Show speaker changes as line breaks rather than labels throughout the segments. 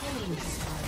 Killing spree.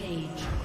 Rampage.